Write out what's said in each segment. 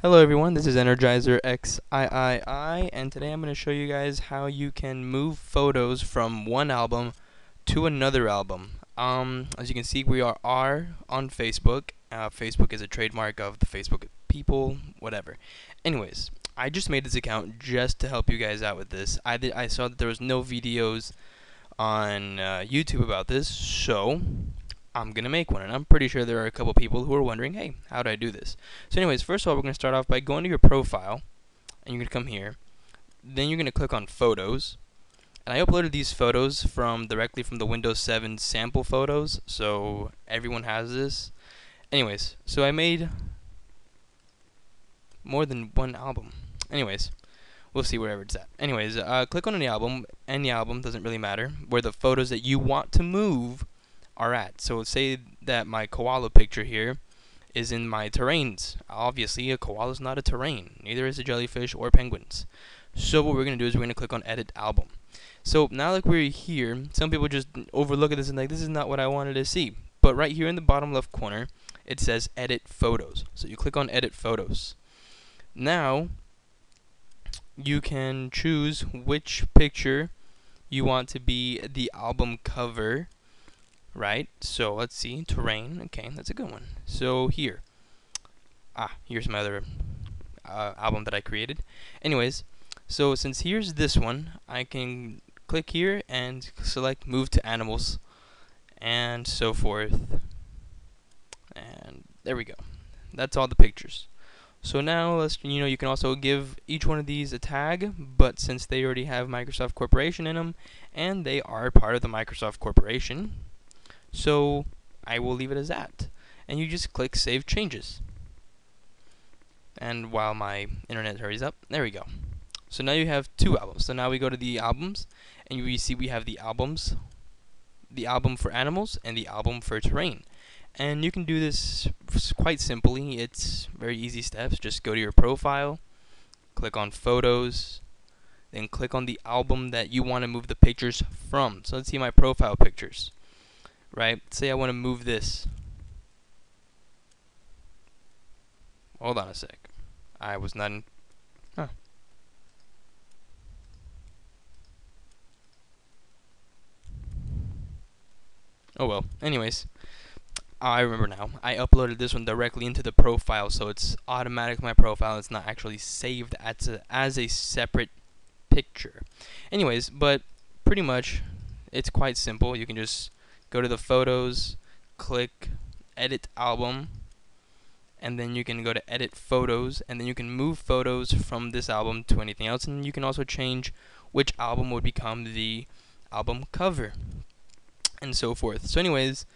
Hello everyone, this is Energizer XIII, and today I'm going to show you guys how you can move photos from one album to another album. Um, as you can see, we are R on Facebook. Uh, Facebook is a trademark of the Facebook people, whatever. Anyways, I just made this account just to help you guys out with this. I, I saw that there was no videos on uh, YouTube about this, so I'm gonna make one and I'm pretty sure there are a couple people who are wondering hey how do I do this? So anyways first of all we're gonna start off by going to your profile and you're gonna come here. Then you're gonna click on photos and I uploaded these photos from directly from the Windows 7 sample photos so everyone has this. Anyways so I made more than one album. Anyways we'll see wherever it's at. Anyways uh, click on any album. Any album doesn't really matter. Where the photos that you want to move are at. So say that my koala picture here is in my terrains. Obviously, a koala is not a terrain. Neither is a jellyfish or penguins. So what we're going to do is we're going to click on Edit Album. So now that we're here, some people just overlook at this and like, this is not what I wanted to see. But right here in the bottom left corner, it says Edit Photos. So you click on Edit Photos. Now, you can choose which picture you want to be the album cover right? So let's see, terrain, okay, that's a good one. So here, ah, here's my other uh, album that I created. Anyways, so since here's this one, I can click here and select move to animals and so forth. And there we go. That's all the pictures. So now let's you know you can also give each one of these a tag, but since they already have Microsoft Corporation in them and they are part of the Microsoft Corporation, so I will leave it as that. And you just click Save Changes. And while my internet hurries up, there we go. So now you have two albums. So now we go to the albums, and you see we have the albums, the album for animals, and the album for terrain. And you can do this quite simply. It's very easy steps. Just go to your profile, click on photos, then click on the album that you want to move the pictures from. So let's see my profile pictures right? Say I want to move this. Hold on a sec. I was not in... Huh. Oh well. Anyways. I remember now. I uploaded this one directly into the profile, so it's automatic my profile. It's not actually saved as a, as a separate picture. Anyways, but pretty much, it's quite simple. You can just go to the photos, click edit album, and then you can go to edit photos, and then you can move photos from this album to anything else, and you can also change which album would become the album cover, and so forth. So anyways,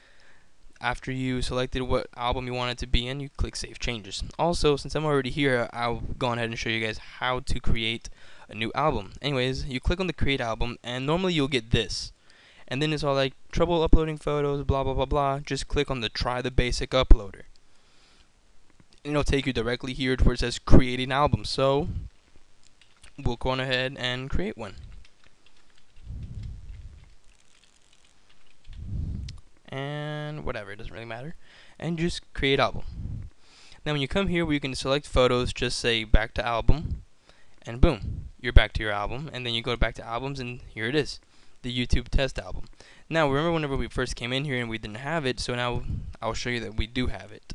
after you selected what album you want it to be in, you click Save Changes. Also, since I'm already here, I'll go ahead and show you guys how to create a new album. Anyways, you click on the Create Album, and normally you'll get this and then it's all like trouble uploading photos, blah blah blah blah. Just click on the try the basic uploader. And it'll take you directly here to where it says create an album. So we'll go on ahead and create one. And whatever, it doesn't really matter. And just create album. Now when you come here where you can select photos, just say back to album and boom, you're back to your album and then you go back to albums and here it is the YouTube test album. Now, remember whenever we first came in here and we didn't have it, so now I'll show you that we do have it.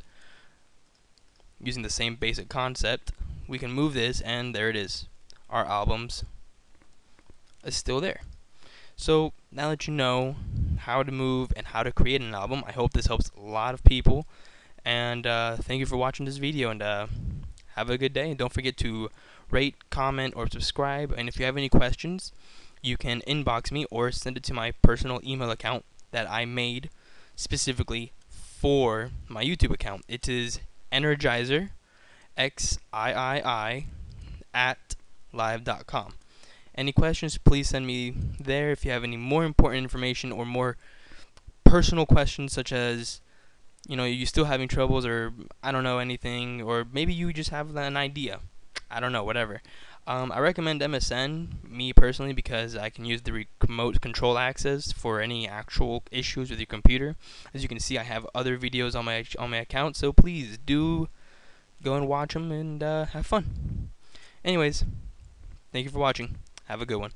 Using the same basic concept, we can move this and there it is. Our albums is still there. So, now that you know how to move and how to create an album, I hope this helps a lot of people. And uh, thank you for watching this video and uh, have a good day. And don't forget to rate, comment, or subscribe. And if you have any questions, you can inbox me or send it to my personal email account that I made specifically for my YouTube account. It is Energizer XIII at live.com. Any questions, please send me there. If you have any more important information or more personal questions, such as, you know, you still having troubles or I don't know anything, or maybe you just have an idea. I don't know, whatever. Um, I recommend MSN, me personally, because I can use the remote control access for any actual issues with your computer. As you can see, I have other videos on my on my account, so please do go and watch them and uh, have fun. Anyways, thank you for watching. Have a good one.